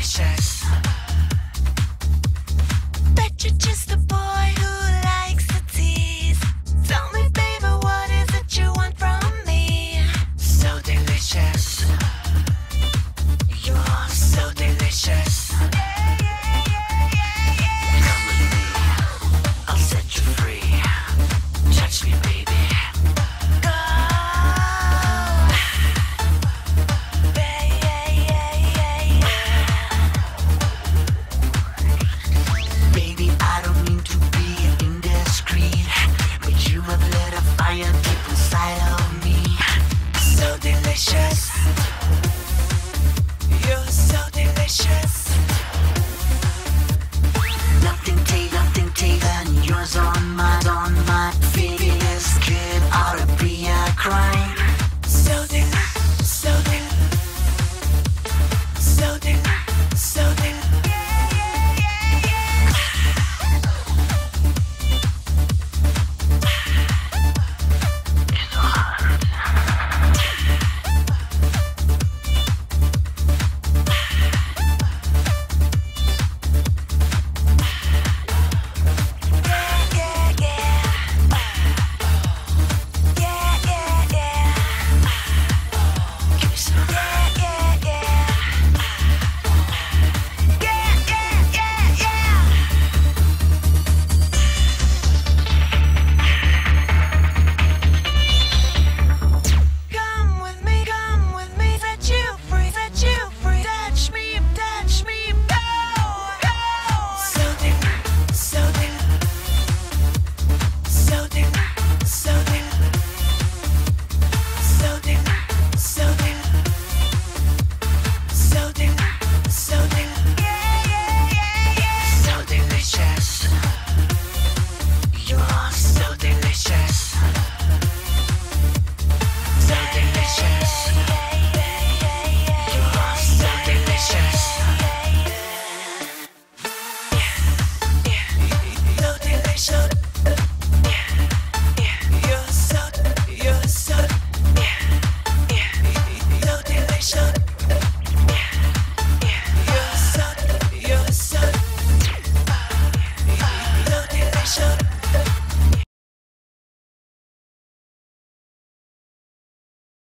wish So delicious. You're so delicious. pressure.